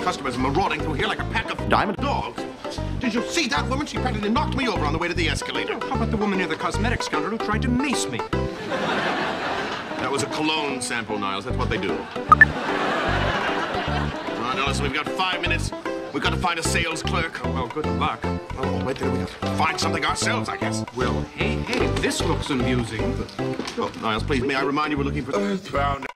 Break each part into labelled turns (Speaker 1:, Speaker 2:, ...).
Speaker 1: customers marauding through here like a pack of diamond dogs. Did you see that woman? She practically knocked me over on the way to the escalator.
Speaker 2: How about the woman near the cosmetics counter who tried to mace me?
Speaker 1: That was a cologne sample, Niles. That's what they do. Come on, Ellison, we've got five minutes. We've got to find a sales clerk.
Speaker 2: Oh, well, good luck.
Speaker 1: Oh, wait there. We got to find something ourselves, I guess.
Speaker 2: Well, hey, hey, this looks amusing.
Speaker 1: Oh, Niles, please, may I remind you we're looking for Earthbound.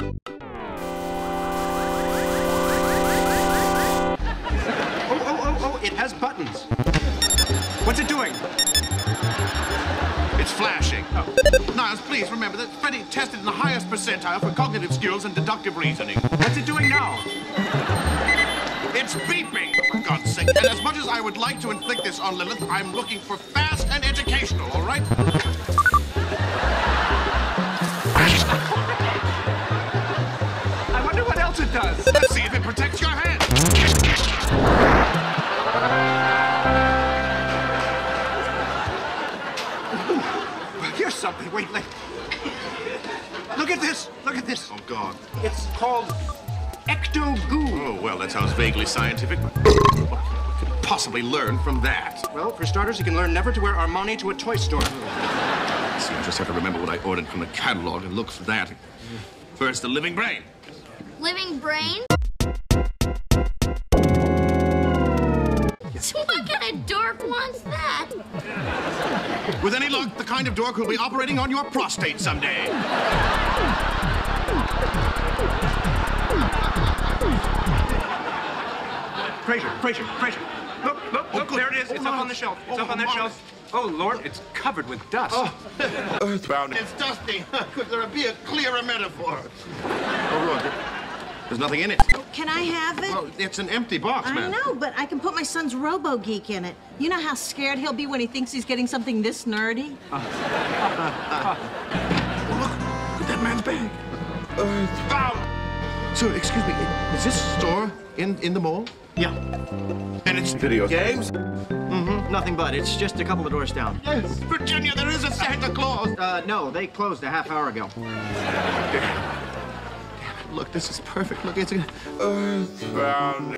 Speaker 1: It's flashing. Oh. Niles, please remember that Freddie tested in the highest percentile for cognitive skills and deductive reasoning.
Speaker 2: What's it doing now?
Speaker 1: It's beeping, for God's sake. And as much as I would like to inflict this on Lilith, I'm looking for fast and educational, all right?
Speaker 2: Here's something. Wait, wait. Look at this. Look at this.
Speaker 1: Oh, God.
Speaker 2: It's called Ecto Goo.
Speaker 1: Oh, well, that sounds vaguely scientific. but What could you possibly learn from that?
Speaker 2: Well, for starters, you can learn never to wear Armani to a toy store.
Speaker 1: See, I just have to remember what I ordered from the catalog and look for that. First, the living brain.
Speaker 3: Living brain? What kind of dork wants that?
Speaker 1: With any luck, the kind of dork who'll be operating on your prostate someday.
Speaker 2: Frasier, Frasier, Frasier. Look, look,
Speaker 1: Oh,
Speaker 2: look,
Speaker 1: good.
Speaker 2: there it is.
Speaker 1: Oh,
Speaker 2: It's up on the shelf. It's
Speaker 1: Oh,
Speaker 2: up on that
Speaker 1: Niles.
Speaker 2: shelf. Oh, Lord, it's covered with dust. Oh.
Speaker 1: Earthbound. It's dusty. Could there be a clearer metaphor? Oh, look. There's nothing in it.
Speaker 4: Can I have it?
Speaker 1: Well, it's an empty box,
Speaker 4: I
Speaker 1: man.
Speaker 4: know, but I can put my son's Robo Geek in it. You know how scared he'll be when he thinks he's getting something this nerdy?
Speaker 1: Look at that man's bag. Earthbound. So, excuse me, is this store in, in the mall?
Speaker 5: Yeah,
Speaker 1: And it's video games?
Speaker 5: Mm-hmm, Nothing but. It's just a couple of doors down.
Speaker 1: Yes. Virginia, there is a Santa Claus.
Speaker 5: Uh, no, they closed a half hour ago. Damn it!
Speaker 1: Look, this is perfect. Look, it's a Earthbound.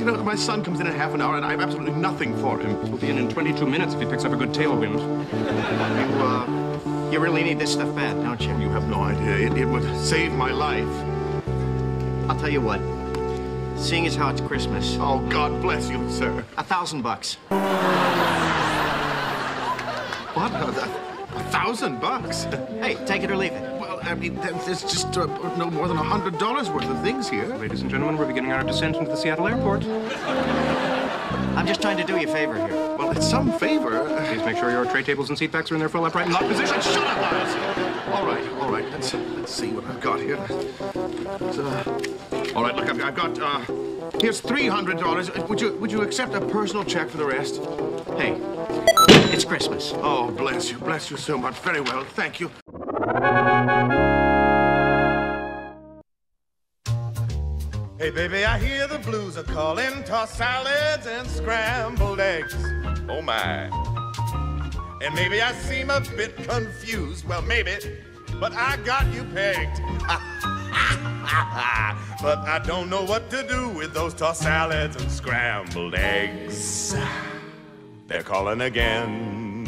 Speaker 1: You know, my son comes in in half an hour and I have absolutely nothing for him.
Speaker 2: He'll be in in 22 minutes if he picks up a good tailwind.
Speaker 5: You, uh, you really need this stuff bad, don't you?
Speaker 1: You have no idea. It, it would save my life.
Speaker 5: I'll tell you what. Seeing as how it's Christmas,
Speaker 1: Oh, God bless you, sir.
Speaker 5: a thousand bucks.
Speaker 1: What? A, a thousand bucks?
Speaker 5: Hey, take it or leave it.
Speaker 1: Well, I mean, there's just uh, no more than hundred dollars worth of things here.
Speaker 2: Ladies and gentlemen, we're beginning our descent into the Seattle airport.
Speaker 5: I'm just trying to do you a favor here.
Speaker 1: Well, it's some favor.
Speaker 2: Please make sure your tray tables and seat backs are in their full upright and locked position.
Speaker 1: Shut up, Niles. All right, all right. Let's let's see what I've got here. It's, uh, all right, look, I've, I've got. Uh, here's three hundred dollars. Would you would you accept a personal check for the rest?
Speaker 5: Hey, it's Christmas.
Speaker 1: Oh, bless you, bless you so much. Very well, thank you.
Speaker 6: Hey, baby, I hear the blues are calling. Toss salads and scrambled eggs. Oh, my. And maybe I seem a bit confused. Well, maybe, but I got you pegged. but I don't know what to do with those tossed salads and scrambled eggs. They're calling again.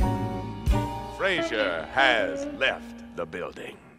Speaker 6: Frasier has left the building.